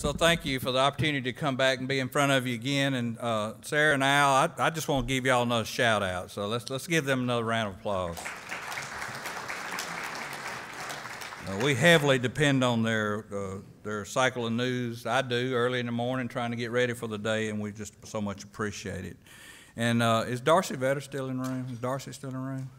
So thank you for the opportunity to come back and be in front of you again. And uh, Sarah and Al, I, I just want to give y'all another shout out. So let's let's give them another round of applause. Uh, we heavily depend on their uh, their cycle of news. I do early in the morning, trying to get ready for the day, and we just so much appreciate it. And uh, is Darcy Vetter still in the room? Is Darcy still in the room?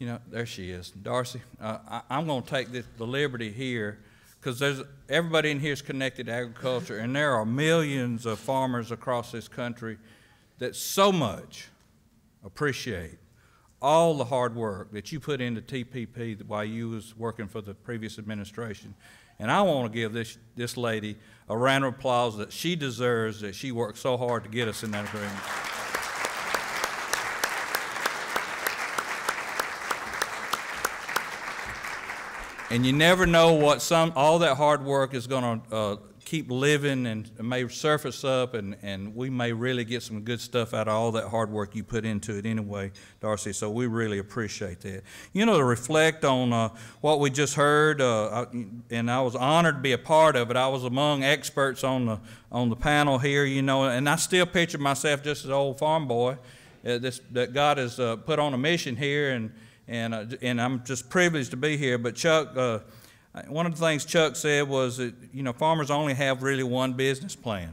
You know, there she is, Darcy. Uh, I, am going to take this, the liberty here because there's everybody in here is connected to agriculture, and there are millions of farmers across this country that so much appreciate all the hard work that you put into TPP while you was working for the previous administration. And I want to give this, this lady a round of applause that she deserves that she worked so hard to get us in that agreement. And you never know what some all that hard work is going to uh, keep living and may surface up and, and we may really get some good stuff out of all that hard work you put into it anyway darcy. So we really appreciate that. You know to reflect on uh, what we just heard uh, and i was honored to be a part of it. I was among experts on the on the panel here you know and i still picture myself just as an old farm boy uh, this, that god has uh, put on a mission here and and, uh, and I'm just privileged to be here. But Chuck, uh, one of the things Chuck said was that, you know, farmers only have really one business plan.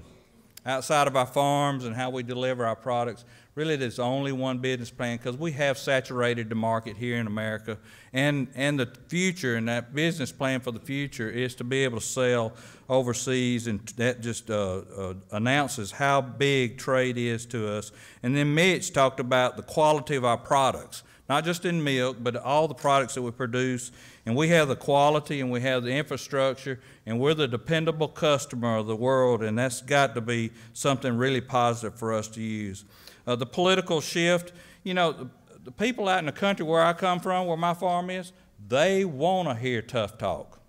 Outside of our farms and how we deliver our products, really there's only one business plan because we have saturated the market here in America. And, and the future and that business plan for the future is to be able to sell overseas, and that just uh, uh, announces how big trade is to us. And then Mitch talked about the quality of our products not just in milk, but all the products that we produce. And we have the quality and we have the infrastructure, and we're the dependable customer of the world, and that's got to be something really positive for us to use. Uh, the political shift, you know, the, the people out in the country where I come from, where my farm is, they want to hear tough talk.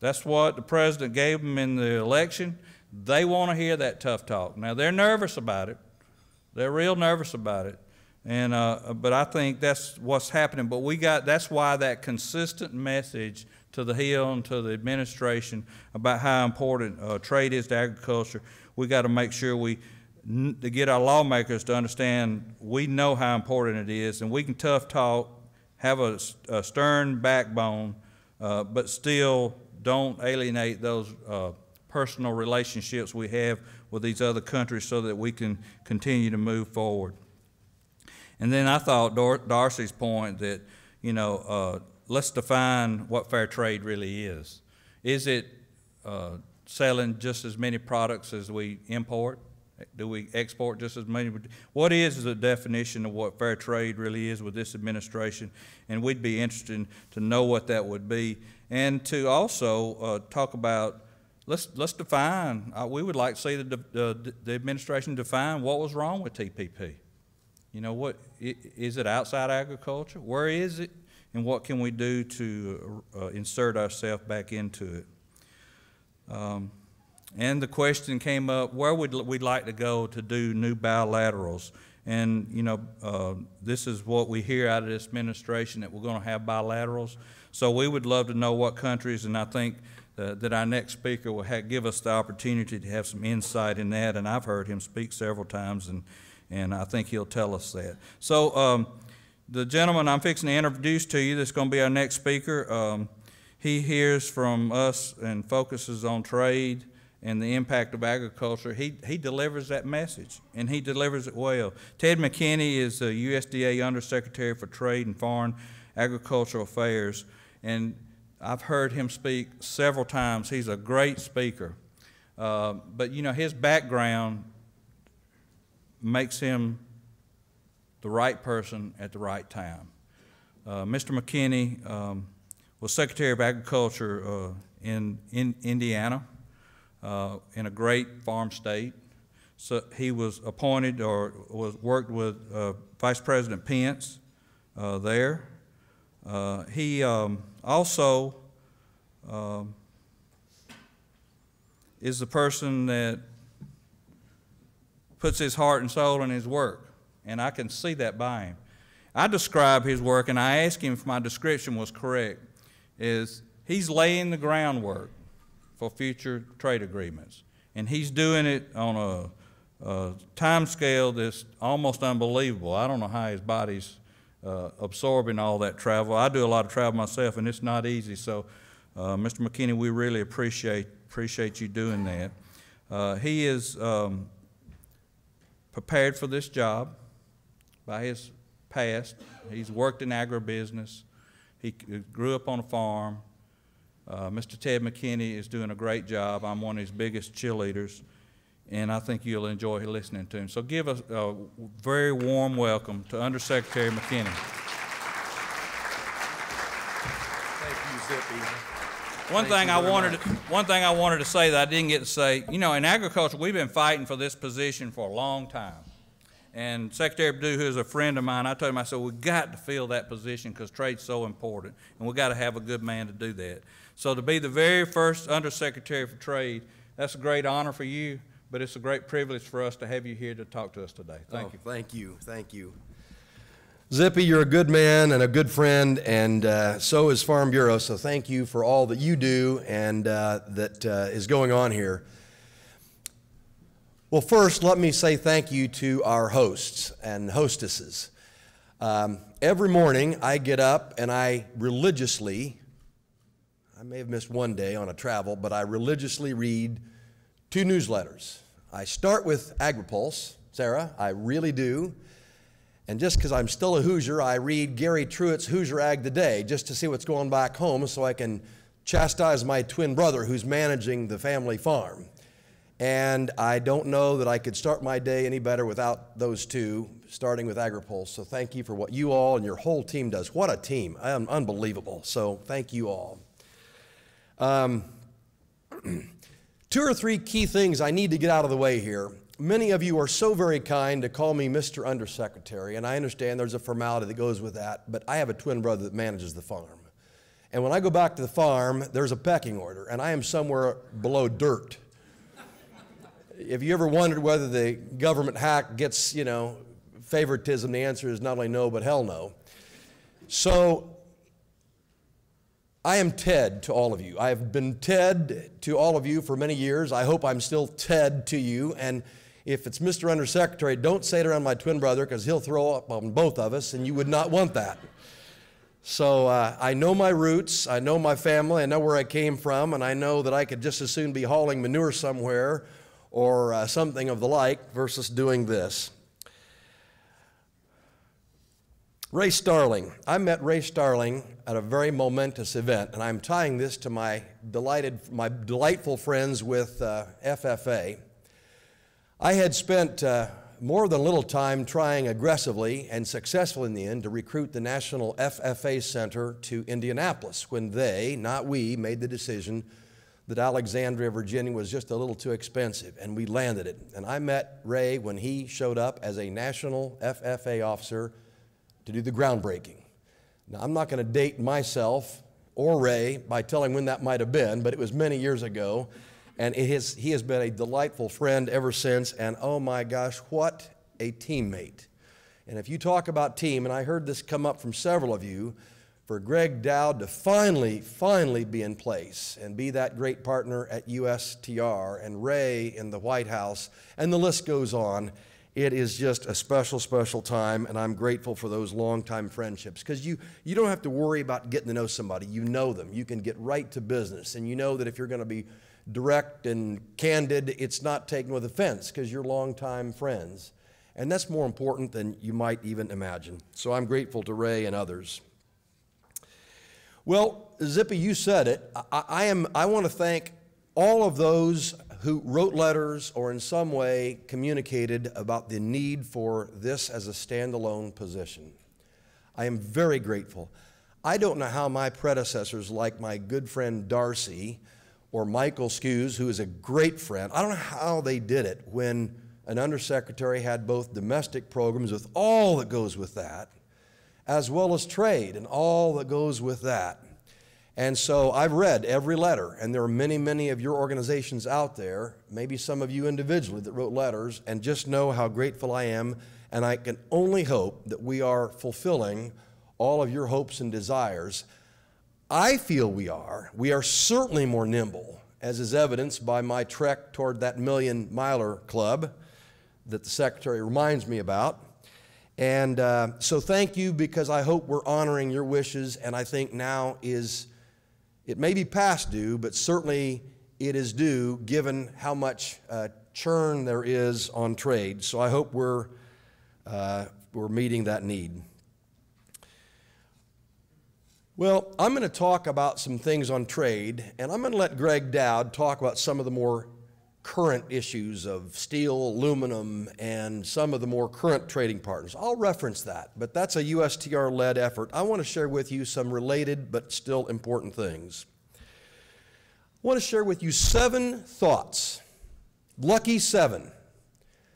That's what the president gave them in the election. They want to hear that tough talk. Now, they're nervous about it. They're real nervous about it. And, uh, but I think that's what's happening. But we got, that's why that consistent message to the Hill and to the administration about how important uh, trade is to agriculture, we got to make sure we, to get our lawmakers to understand we know how important it is and we can tough talk, have a, a stern backbone, uh, but still don't alienate those uh, personal relationships we have with these other countries so that we can continue to move forward. And then I thought Dar Darcy's point that, you know, uh, let's define what fair trade really is. Is it uh, selling just as many products as we import? Do we export just as many? What is the definition of what fair trade really is with this administration? And we'd be interested to know what that would be. And to also uh, talk about, let's, let's define, uh, we would like to see the, the, the administration define what was wrong with TPP. You know, what is it outside agriculture? Where is it? And what can we do to uh, insert ourselves back into it? Um, and the question came up, where would we like to go to do new bilaterals? And, you know, uh, this is what we hear out of this administration, that we're going to have bilaterals. So we would love to know what countries, and I think uh, that our next speaker will give us the opportunity to have some insight in that. And I've heard him speak several times, and and I think he'll tell us that. So um, the gentleman I'm fixing to introduce to you, that's going to be our next speaker, um, he hears from us and focuses on trade and the impact of agriculture. He, he delivers that message, and he delivers it well. Ted McKinney is the USDA Undersecretary for Trade and Foreign Agricultural Affairs, and I've heard him speak several times. He's a great speaker. Uh, but you know, his background makes him the right person at the right time. Uh, Mr. McKinney um, was Secretary of Agriculture uh, in, in Indiana, uh, in a great farm state. So he was appointed or was worked with uh, Vice President Pence uh, there. Uh, he um, also um, is the person that puts his heart and soul in his work, and I can see that by him. I describe his work, and I ask him if my description was correct, is he's laying the groundwork for future trade agreements. And he's doing it on a, a time scale that's almost unbelievable. I don't know how his body's uh, absorbing all that travel. I do a lot of travel myself, and it's not easy. So, uh, Mr. McKinney, we really appreciate appreciate you doing that. Uh, he is um, prepared for this job by his past. He's worked in agribusiness. He grew up on a farm. Uh, Mr. Ted McKinney is doing a great job. I'm one of his biggest cheerleaders, and I think you'll enjoy listening to him. So give a, a very warm welcome to Undersecretary McKinney. Thank you, Zippy. One Thank thing I wanted, to, one thing I wanted to say that I didn't get to say, you know, in agriculture, we've been fighting for this position for a long time. And Secretary Perdue, who's a friend of mine, I told him, I said, we've got to fill that position because trade's so important, and we've got to have a good man to do that. So to be the very first Undersecretary for Trade, that's a great honor for you, but it's a great privilege for us to have you here to talk to us today. Thank Oh, you. Thank you, thank you. Zippy, you're a good man and a good friend, and uh, so is Farm Bureau, so thank you for all that you do and uh, that uh, is going on here. Well, first, let me say thank you to our hosts and hostesses. Um, every morning, I get up and I religiously, I may have missed one day on a travel, but I religiously read two newsletters. I start with AgriPulse, Sarah, I really do. And just because I'm still a Hoosier, I read Gary Truitt's Hoosier Ag Today just to see what's going back home so I can chastise my twin brother who's managing the family farm. And I don't know that I could start my day any better without those two, starting with AgriPulse. So thank you for what you all and your whole team does. What a team! I am unbelievable. So thank you all. Um, two or three key things I need to get out of the way here. Many of you are so very kind to call me Mr. Undersecretary, and I understand there's a formality that goes with that, but I have a twin brother that manages the farm. And when I go back to the farm, there's a pecking order, and I am somewhere below dirt. If you ever wondered whether the government hack gets, you know, favoritism, the answer is not only no, but hell no. So I am Ted to all of you. I have been Ted to all of you for many years. I hope I'm still Ted to you. And if it's Mr. Undersecretary, don't say it around my twin brother because he'll throw up on both of us, and you would not want that. So uh, I know my roots, I know my family, I know where I came from, and I know that I could just as soon be hauling manure somewhere or uh, something of the like versus doing this. Ray Starling. I met Ray Starling at a very momentous event, and I'm tying this to my delighted, my delightful friends with uh, FFA. I had spent uh, more than a little time trying aggressively and successfully in the end to recruit the National FFA Center to Indianapolis when they, not we, made the decision that Alexandria, Virginia was just a little too expensive, and we landed it. And I met Ray when he showed up as a National FFA officer to do the groundbreaking. Now, I'm not going to date myself or Ray by telling when that might have been, but it was many years ago. And has, he has been a delightful friend ever since. And oh my gosh, what a teammate. And if you talk about team, and I heard this come up from several of you, for Gregg Doud to finally, finally be in place and be that great partner at USTR and Ray in the White House, and the list goes on. It is just a special, special time, and I'm grateful for those longtime friendships because you, you don't have to worry about getting to know somebody. You know them. You can get right to business, and you know that if you're going to be direct and candid, it's not taken with offense because you're longtime friends. And that's more important than you might even imagine. So I'm grateful to Ray and others. Well, Zippy, you said it. I, I, am, I want to thank all of those who wrote letters or in some way communicated about the need for this as a standalone position. I am very grateful. I don't know how my predecessors, like my good friend Darcy or Michael Scuse, who is a great friend, I don't know how they did it when an undersecretary had both domestic programs with all that goes with that, as well as trade and all that goes with that. And so I've read every letter, and there are many, many of your organizations out there, maybe some of you individually that wrote letters, and just know how grateful I am. And I can only hope that we are fulfilling all of your hopes and desires. I feel we are. We are certainly more nimble as is evidenced by my trek toward that million miler club that the Secretary reminds me about. And uh, so thank you because I hope we're honoring your wishes, and I think now is, it may be past due, but certainly it is due given how much uh, churn there is on trade. So I hope we're, uh, we're meeting that need. Well, I'm going to talk about some things on trade, and I'm going to let Gregg Doud talk about some of the more current issues of steel, aluminum, and some of the more current trading partners. I'll reference that, but that's a USTR led effort. I want to share with you some related but still important things. I want to share with you seven thoughts. Lucky seven.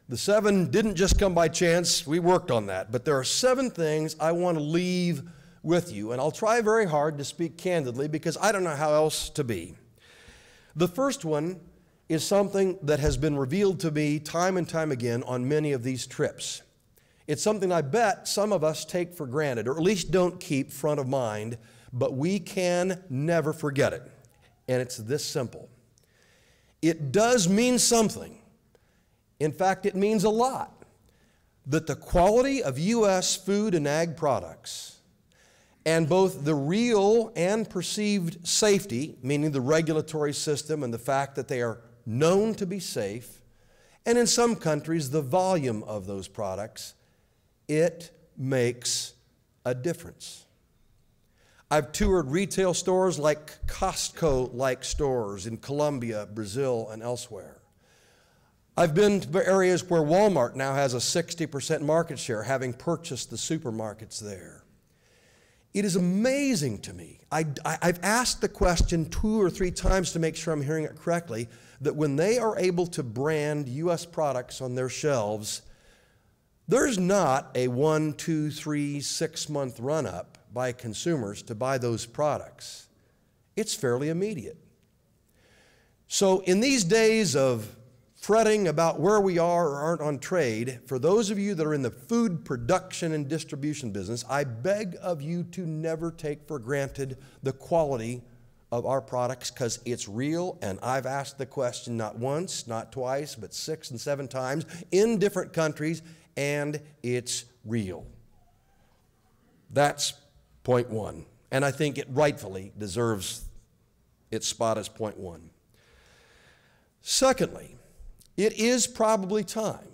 The seven didn't just come by chance, we worked on that, but there are seven things I want to leave with you, and I'll try very hard to speak candidly because I don't know how else to be. The first one is something that has been revealed to me time and time again on many of these trips. It's something I bet some of us take for granted, or at least don't keep front of mind, but we can never forget it. And it's this simple it does mean something. In fact, it means a lot that the quality of U.S. food and ag products and both the real and perceived safety, meaning the regulatory system and the fact that they are known to be safe, and in some countries, the volume of those products, it makes a difference. I've toured retail stores like Costco like stores in Colombia, Brazil, and elsewhere. I've been to areas where Walmart now has a 60% market share, having purchased the supermarkets there. It is amazing to me. I, have asked the question two or three times to make sure I'm hearing it correctly that when they are able to brand U.S. products on their shelves, there's not a one, two, three, six month run up by consumers to buy those products. It's fairly immediate. So, in these days of fretting about where we are or aren't on trade, for those of you that are in the food production and distribution business, I beg of you to never take for granted the quality of our products because it's real. And I've asked the question not once, not twice, but six and seven times in different countries, and it's real. That's point one. And I think it rightfully deserves its spot as point one. Secondly, it is probably time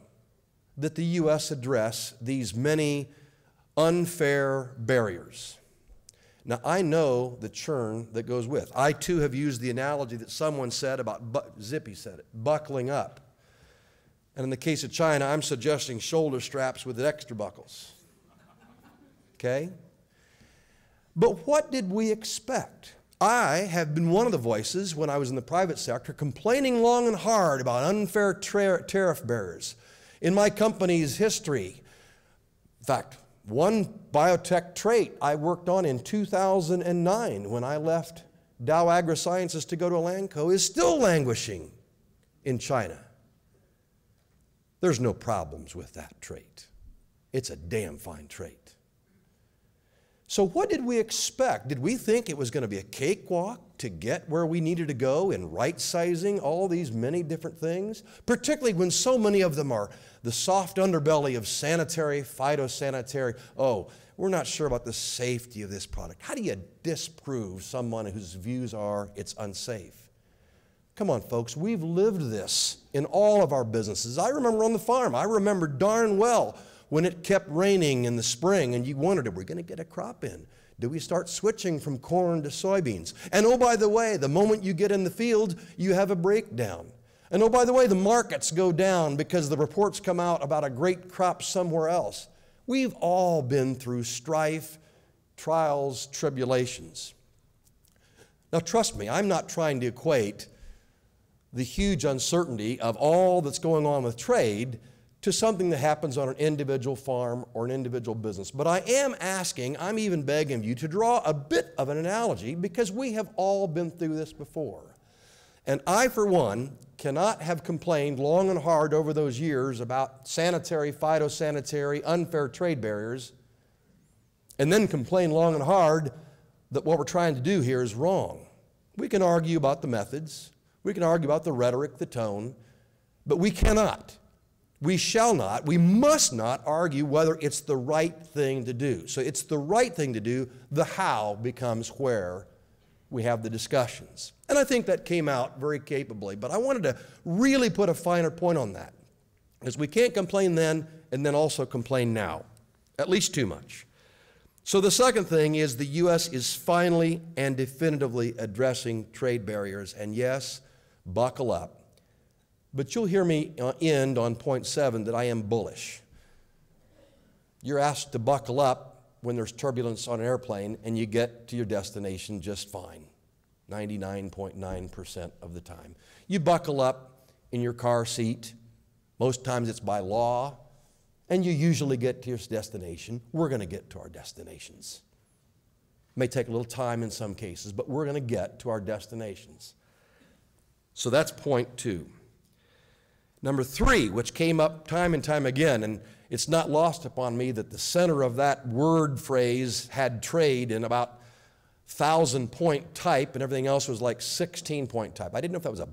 that the U.S. address these many unfair barriers now, I know the churn that goes with. I too have used the analogy that someone said about, Zippy said it, buckling up. And in the case of China, I'm suggesting shoulder straps with extra buckles. Okay? But what did we expect? I have been one of the voices when I was in the private sector complaining long and hard about unfair tariff barriers. In my company's history, in fact, one biotech trait I worked on in 2009 when I left Dow AgroSciences to go to Elanco is still languishing in China. There's no problems with that trait. It's a damn fine trait. So, what did we expect? Did we think it was going to be a cakewalk to get where we needed to go in right sizing all these many different things? Particularly when so many of them are the soft underbelly of sanitary, phytosanitary. Oh, we're not sure about the safety of this product. How do you disprove someone whose views are it's unsafe? Come on, folks, we've lived this in all of our businesses. I remember on the farm, I remember darn well when it kept raining in the spring and you wondered, are we going to get a crop in? Do we start switching from corn to soybeans? And oh, by the way, the moment you get in the field, you have a breakdown. And oh, by the way, the markets go down because the reports come out about a great crop somewhere else. We've all been through strife, trials, tribulations. Now, trust me, I'm not trying to equate the huge uncertainty of all that's going on with trade to something that happens on an individual farm or an individual business. But I am asking, I'm even begging you to draw a bit of an analogy because we have all been through this before. And I, for one, cannot have complained long and hard over those years about sanitary, phytosanitary, unfair trade barriers, and then complain long and hard that what we're trying to do here is wrong. We can argue about the methods. We can argue about the rhetoric, the tone, but we cannot, we shall not, we must not argue whether it's the right thing to do. So it's the right thing to do. The how becomes where we have the discussions. And I think that came out very capably, but I wanted to really put a finer point on that. Because we can't complain then and then also complain now, at least too much. So the second thing is the U.S. is finally and definitively addressing trade barriers. And yes, buckle up. But you'll hear me uh, end on point seven that I am bullish. You're asked to buckle up when there's turbulence on an airplane and you get to your destination just fine, 99.9% of the time. You buckle up in your car seat. Most times it's by law, and you usually get to your destination. We're going to get to our destinations. May take a little time in some cases, but we're going to get to our destinations. So that's point two. Number three, which came up time and time again, and it's not lost upon me that the center of that word phrase had trade in about thousand point type, and everything else was like 16 point type. I didn't know if that was a,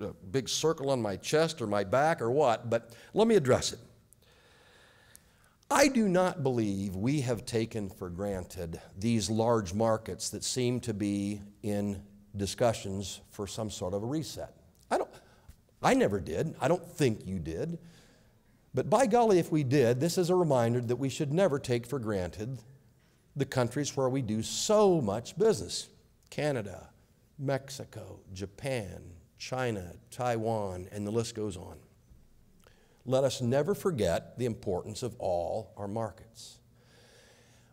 a big circle on my chest or my back or what, but let me address it. I do not believe we have taken for granted these large markets that seem to be in discussions for some sort of a reset. I don't, I never did. I don't think you did. But by golly, if we did, this is a reminder that we should never take for granted the countries where we do so much business Canada, Mexico, Japan, China, Taiwan, and the list goes on. Let us never forget the importance of all our markets.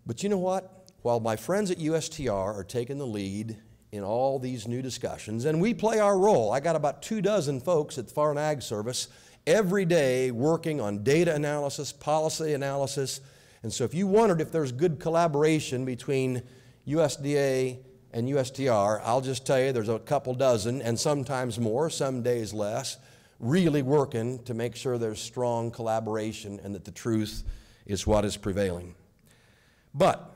But you know what? While my friends at USTR are taking the lead in all these new discussions, and we play our role. I got about two dozen folks at the Foreign Ag Service every day working on data analysis, policy analysis. And so if you wondered if there's good collaboration between USDA and USTR, I'll just tell you there's a couple dozen, and sometimes more, some days less, really working to make sure there's strong collaboration and that the truth is what is prevailing. But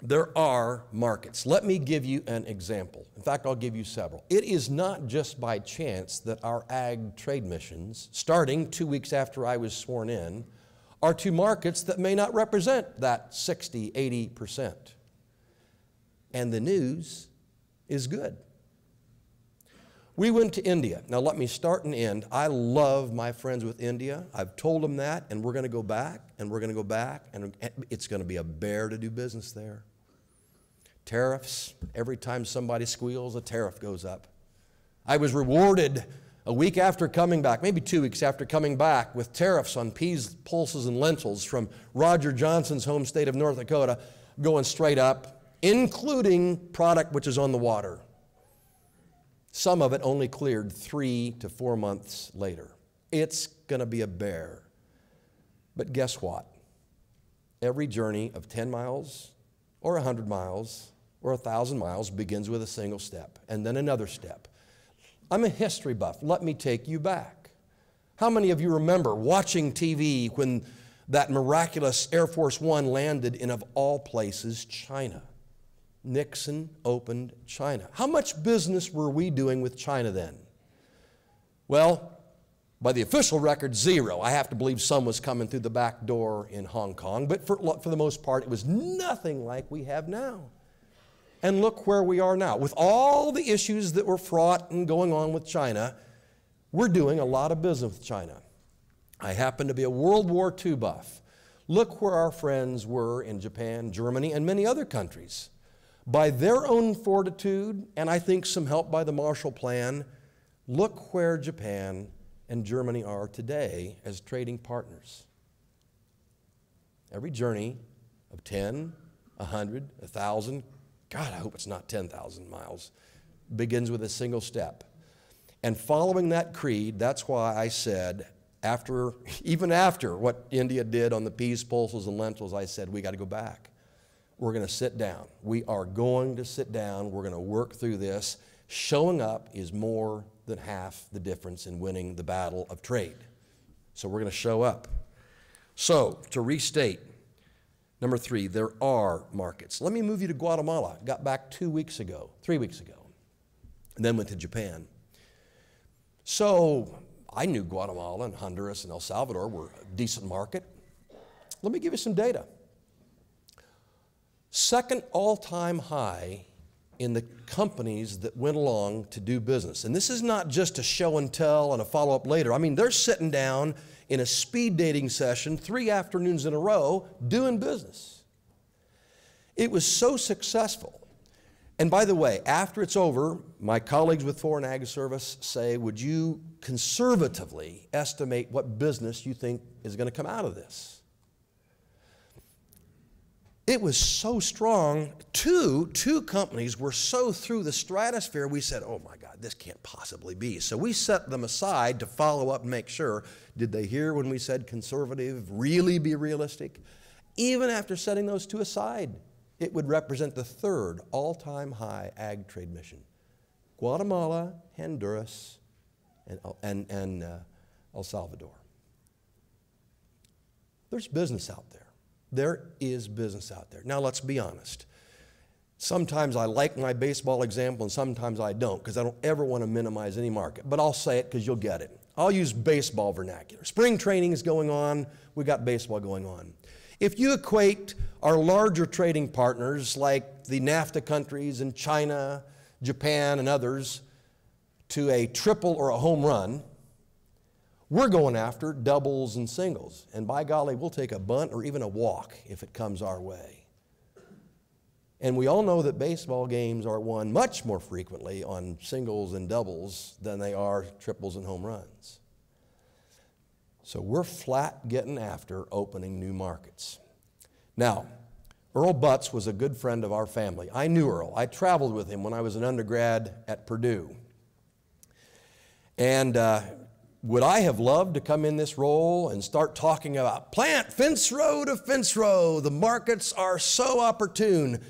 there are markets. Let me give you an example. In fact, I'll give you several. It is not just by chance that our ag trade missions, starting two weeks after I was sworn in, are to markets that may not represent that 60, 80%. And the news is good. We went to India. Now, let me start and end. I love my friends with India. I've told them that, and we're going to go back, and we're going to go back, and it's going to be a bear to do business there. Tariffs, every time somebody squeals, a tariff goes up. I was rewarded a week after coming back, maybe two weeks after coming back, with tariffs on peas, pulses, and lentils from Roger Johnson's home state of North Dakota going straight up, including product which is on the water. Some of it only cleared three to four months later. It's going to be a bear. But guess what? Every journey of 10 miles or 100 miles or a 1,000 miles begins with a single step and then another step. I'm a history buff. Let me take you back. How many of you remember watching TV when that miraculous Air Force One landed in, of all places, China? Nixon opened China. How much business were we doing with China then? Well, by the official record, zero. I have to believe some was coming through the back door in Hong Kong, but for, for the most part, it was nothing like we have now. And look where we are now. With all the issues that were fraught and going on with China, we're doing a lot of business with China. I happen to be a World War II buff. Look where our friends were in Japan, Germany, and many other countries by their own fortitude, and I think some help by the Marshall Plan, look where Japan and Germany are today as trading partners. Every journey of 10, 100, 1,000, God, I hope it's not 10,000 miles, begins with a single step. And following that creed, that's why I said, after, even after what India did on the peas, pulses, and lentils, I said, we got to go back. We're going to sit down. We are going to sit down. We're going to work through this. Showing up is more than half the difference in winning the battle of trade. So we're going to show up. So, to restate, number three, there are markets. Let me move you to Guatemala. Got back two weeks ago, three weeks ago. and then went to Japan. So I knew Guatemala and Honduras and El Salvador were a decent market. Let me give you some data. Second all time high in the companies that went along to do business. And this is not just a show and tell and a follow up later. I mean, they're sitting down in a speed dating session three afternoons in a row doing business. It was so successful. And by the way, after it's over, my colleagues with Foreign Ag Service say, Would you conservatively estimate what business you think is going to come out of this? It was so strong. Two, two companies were so through the stratosphere, we said, oh my God, this can't possibly be. So we set them aside to follow up and make sure did they hear when we said conservative, really be realistic? Even after setting those two aside, it would represent the third all time high ag trade mission Guatemala, Honduras, and, and, and uh, El Salvador. There's business out there. There is business out there. Now, let's be honest. Sometimes I like my baseball example and sometimes I don't because I don't ever want to minimize any market. But I'll say it because you'll get it. I'll use baseball vernacular. Spring training is going on, we got baseball going on. If you equate our larger trading partners like the NAFTA countries and China, Japan, and others to a triple or a home run, we're going after doubles and singles. And by golly, we'll take a bunt or even a walk if it comes our way. And we all know that baseball games are won much more frequently on singles and doubles than they are triples and home runs. So we're flat getting after opening new markets. Now, Earl Butz was a good friend of our family. I knew Earl. I traveled with him when I was an undergrad at Purdue. And uh, would I have loved to come in this role and start talking about plant fence row to fence row? The markets are so opportune.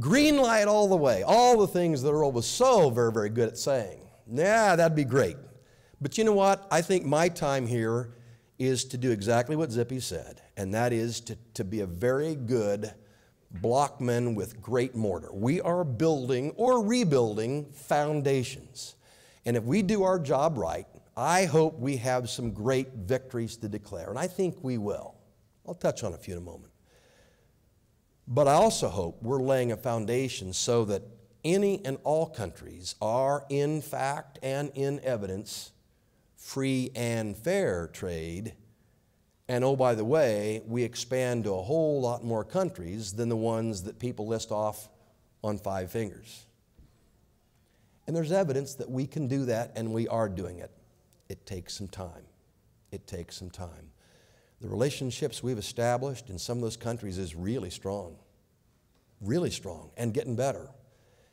Green light all the way. All the things that Earl was so very, very good at saying. Yeah, that'd be great. But you know what? I think my time here is to do exactly what Zippy said, and that is to, to be a very good blockman with great mortar. We are building or rebuilding foundations. And if we do our job right, I hope we have some great victories to declare, and I think we will. I'll touch on a few in a moment. But I also hope we're laying a foundation so that any and all countries are, in fact and in evidence, free and fair trade. And oh, by the way, we expand to a whole lot more countries than the ones that people list off on five fingers. And there's evidence that we can do that, and we are doing it. It takes some time. It takes some time. The relationships we've established in some of those countries is really strong, really strong, and getting better.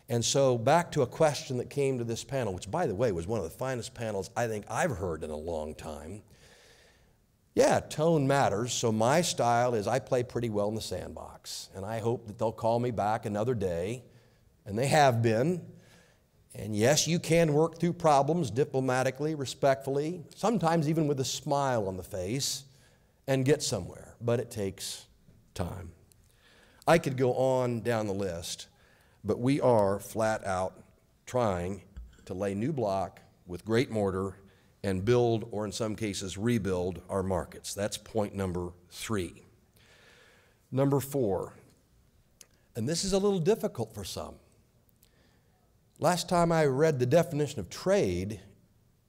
And so, back to a question that came to this panel, which, by the way, was one of the finest panels I think I've heard in a long time. Yeah, tone matters. So, my style is I play pretty well in the sandbox. And I hope that they'll call me back another day, and they have been, and yes, you can work through problems diplomatically, respectfully, sometimes even with a smile on the face, and get somewhere, but it takes time. I could go on down the list, but we are flat out trying to lay new block with great mortar and build, or in some cases, rebuild our markets. That's point number three. Number four, and this is a little difficult for some. Last time I read the definition of trade,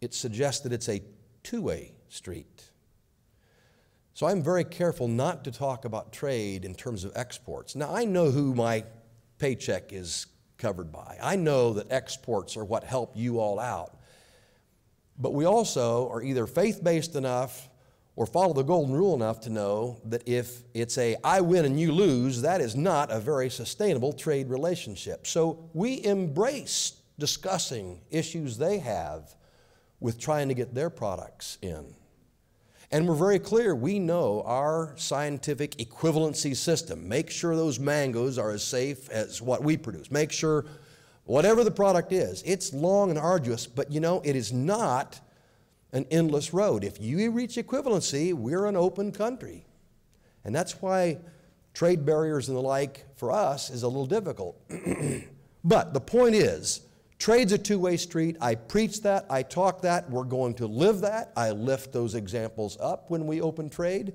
it suggests that it's a two way street. So I'm very careful not to talk about trade in terms of exports. Now, I know who my paycheck is covered by, I know that exports are what help you all out. But we also are either faith based enough or follow the golden rule enough to know that if it's a I win and you lose, that is not a very sustainable trade relationship. So we embrace discussing issues they have with trying to get their products in. And we're very clear, we know our scientific equivalency system. Make sure those mangoes are as safe as what we produce. Make sure whatever the product is, it's long and arduous, but you know, it is not an endless road. If you reach equivalency, we're an open country. And that's why trade barriers and the like for us is a little difficult. but the point is, Trade's a two way street. I preach that. I talk that. We're going to live that. I lift those examples up when we open trade.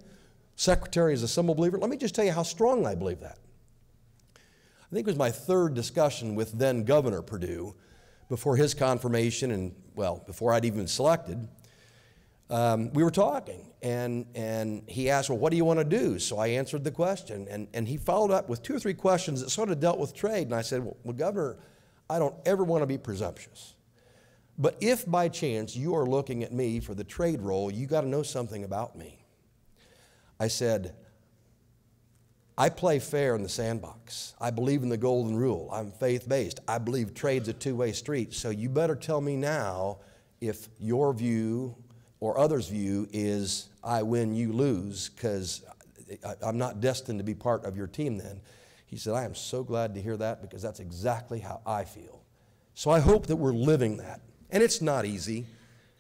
Secretary is a simple believer. Let me just tell you how strong I believe that. I think it was my third discussion with then Governor Perdue before his confirmation and, well, before I'd even selected. Um, we were talking, and, and he asked, Well, what do you want to do? So I answered the question, and, and he followed up with two or three questions that sort of dealt with trade. And I said, Well, well Governor, I don't ever want to be presumptuous. But if by chance you are looking at me for the trade role, you got to know something about me. I said, I play fair in the sandbox. I believe in the golden rule. I'm faith based. I believe trade's a two way street. So you better tell me now if your view or others' view is I win, you lose, because I'm not destined to be part of your team then. He said, I am so glad to hear that because that's exactly how I feel. So I hope that we're living that. And it's not easy.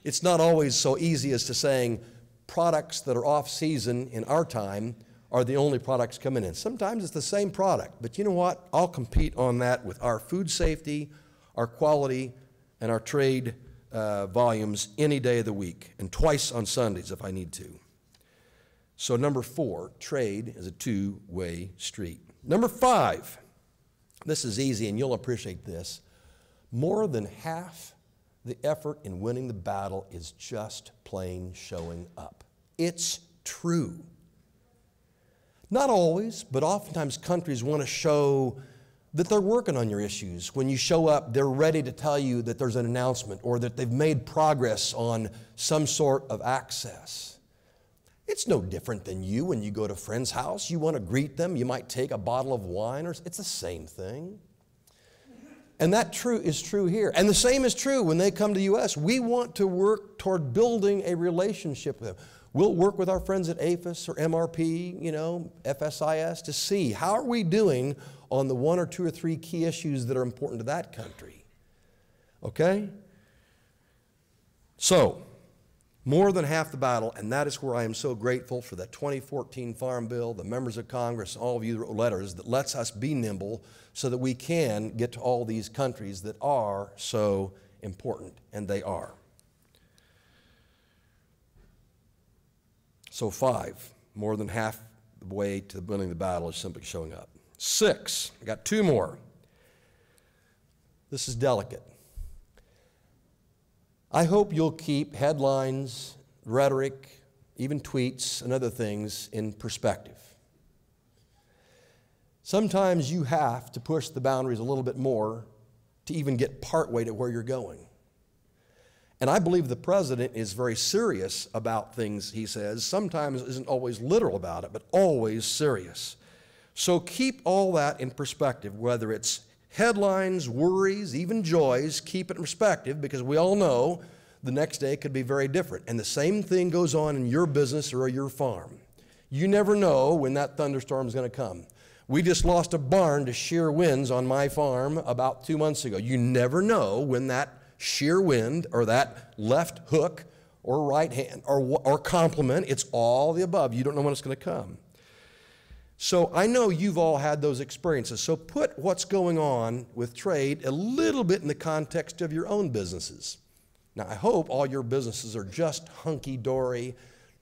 It's not always so easy as to saying products that are off season in our time are the only products coming in. Sometimes it's the same product, but you know what? I'll compete on that with our food safety, our quality, and our trade uh, volumes any day of the week, and twice on Sundays if I need to. So, number four, trade is a two way street. Number five, this is easy and you'll appreciate this. More than half the effort in winning the battle is just plain showing up. It's true. Not always, but oftentimes countries want to show that they're working on your issues. When you show up, they're ready to tell you that there's an announcement or that they've made progress on some sort of access. It's no different than you when you go to a friend's house. You want to greet them, you might take a bottle of wine, or it's the same thing. And that true is true here. And the same is true when they come to U.S. We want to work toward building a relationship with them. We'll work with our friends at APHIS or MRP, you know, FSIS to see how are we doing on the one or two or three key issues that are important to that country. Okay? So, more than half the battle, and that is where I am so grateful for the 2014 Farm Bill, the members of Congress, all of you wrote letters that lets us be nimble so that we can get to all these countries that are so important, and they are. So, five, more than half the way to winning the battle is simply showing up. Six, I got two more. This is delicate. I hope you'll keep headlines, rhetoric, even tweets, and other things in perspective. Sometimes you have to push the boundaries a little bit more to even get partway to where you're going. And I believe the president is very serious about things he says. Sometimes isn't always literal about it, but always serious. So keep all that in perspective, whether it's headlines, worries, even joys, keep it in perspective because we all know the next day could be very different. And the same thing goes on in your business or your farm. You never know when that thunderstorm is going to come. We just lost a barn to shear winds on my farm about two months ago. You never know when that shear wind or that left hook or right hand or, or complement, it's all the above. You don't know when it's going to come. So I know you've all had those experiences. So put what's going on with trade a little bit in the context of your own businesses. Now, I hope all your businesses are just hunky dory,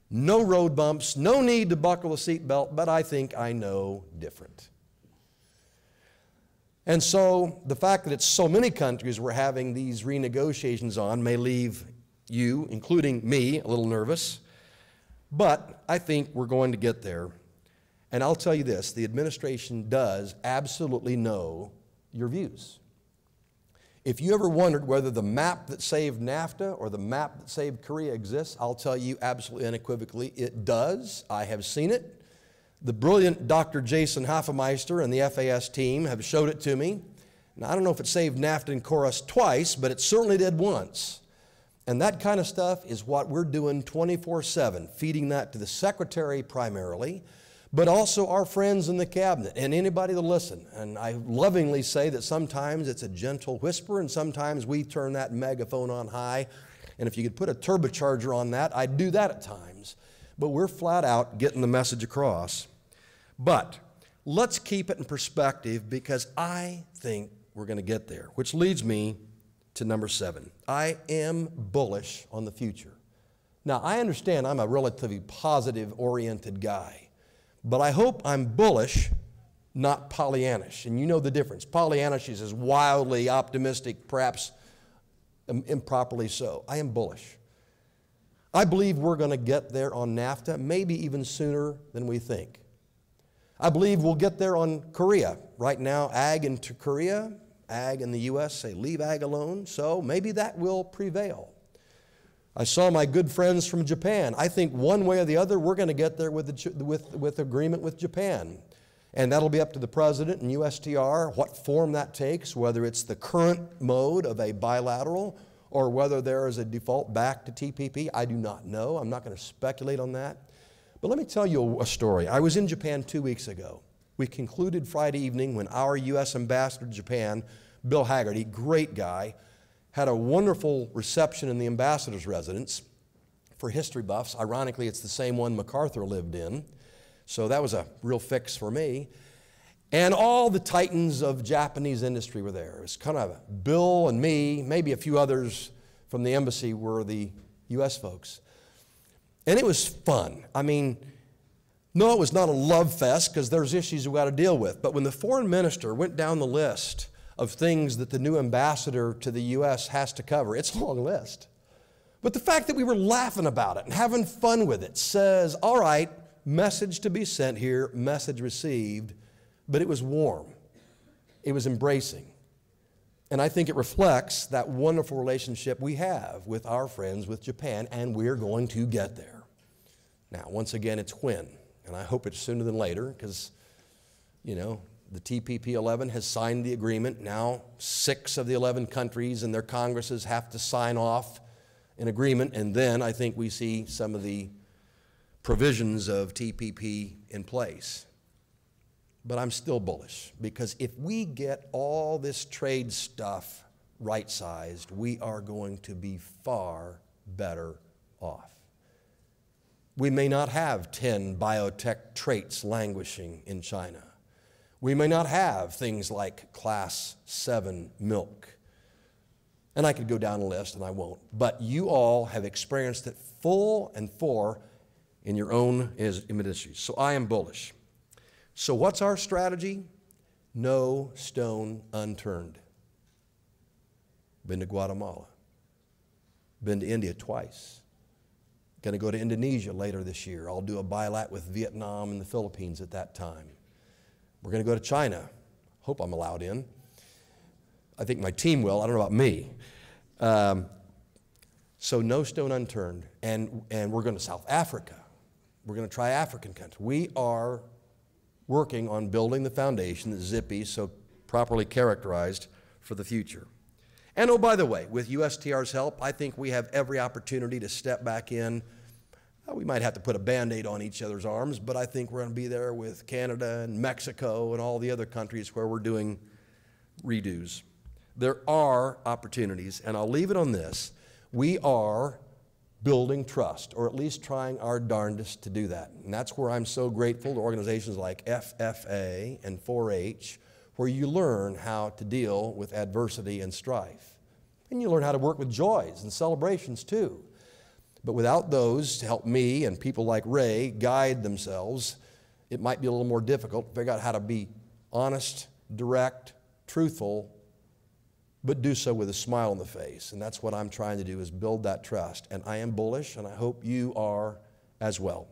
no road bumps, no need to buckle a seatbelt, but I think I know different. And so the fact that it's so many countries we're having these renegotiations on may leave you, including me, a little nervous. But I think we're going to get there. And I'll tell you this the administration does absolutely know your views. If you ever wondered whether the map that saved NAFTA or the map that saved Korea exists, I'll tell you absolutely unequivocally it does. I have seen it. The brilliant Dr. Jason Hafemeister and the FAS team have showed it to me. Now, I don't know if it saved NAFTA and KORUS twice, but it certainly did once. And that kind of stuff is what we're doing 24 7, feeding that to the secretary primarily, but also our friends in the cabinet and anybody that listen. And I lovingly say that sometimes it's a gentle whisper, and sometimes we turn that megaphone on high. And if you could put a turbocharger on that, I'd do that at times. But we're flat out getting the message across. But let's keep it in perspective because I think we're going to get there, which leads me to number seven. I am bullish on the future. Now, I understand I'm a relatively positive oriented guy, but I hope I'm bullish, not Pollyannish. And you know the difference. Pollyannish is as wildly optimistic, perhaps um, improperly so. I am bullish. I believe we're going to get there on NAFTA, maybe even sooner than we think. I believe we'll get there on Korea. Right now, ag into Korea, ag in the U.S. say leave ag alone, so maybe that will prevail. I saw my good friends from Japan. I think one way or the other, we're going to get there with, the, with, with agreement with Japan. And that'll be up to the president and USTR what form that takes, whether it's the current mode of a bilateral or whether there is a default back to TPP. I do not know. I'm not going to speculate on that. But let me tell you a story. I was in Japan two weeks ago. We concluded Friday evening when our U.S. ambassador to Japan, Bill Hagerty, great guy, had a wonderful reception in the ambassador's residence. For history buffs, ironically, it's the same one MacArthur lived in. So that was a real fix for me. And all the titans of Japanese industry were there. It was kind of Bill and me, maybe a few others from the embassy were the U.S. folks. And it was fun. I mean, no, it was not a love fest because there's issues we got to deal with. But when the foreign minister went down the list of things that the new ambassador to the U.S. has to cover. It's a long list. But the fact that we were laughing about it and having fun with it says, all right, message to be sent here, message received, but it was warm. It was embracing. And I think it reflects that wonderful relationship we have with our friends with Japan, and we're going to get there. Now, once again, it's when, and I hope it's sooner than later, because, you know, the TPP 11 has signed the agreement. Now, six of the 11 countries and their Congresses have to sign off an agreement, and then I think we see some of the provisions of TPP in place. But I'm still bullish because if we get all this trade stuff right sized, we are going to be far better off. We may not have 10 biotech traits languishing in China. We may not have things like class 7 milk. And I could go down a list, and I won't. But you all have experienced it full and for in your own ministries. So I am bullish. So, what's our strategy? No stone unturned. Been to Guatemala, been to India twice. Going to go to Indonesia later this year. I'll do a bilat with Vietnam and the Philippines at that time. We're going to go to China. Hope I'm allowed in. I think my team will. I don't know about me. Um, so no stone unturned. And, and we're going to South Africa. We're going to try African countries. We are working on building the foundation that Zippy so properly characterized for the future. And oh, by the way, with USTR's help, I think we have every opportunity to step back in Uh, we might have to put a band aid on each other's arms, but I think we're going to be there with Canada and Mexico and all the other countries where we're doing redos. There are opportunities, and I'll leave it on this. We are building trust, or at least trying our darndest to do that. And that's where I'm so grateful to organizations like FFA and 4 H, where you learn how to deal with adversity and strife. And you learn how to work with joys and celebrations too. But without those to help me and people like Ray guide themselves, it might be a little more difficult to figure out how to be honest, direct, truthful, but do so with a smile on the face. And that's what I'm trying to do is build that trust. And I am bullish, and I hope you are as well.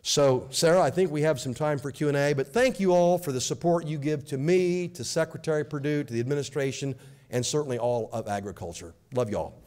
So, Sarah, I think we have some time for Q&A, but thank you all for the support you give to me, to Secretary Perdue, to the administration, and certainly all of agriculture. Love you all.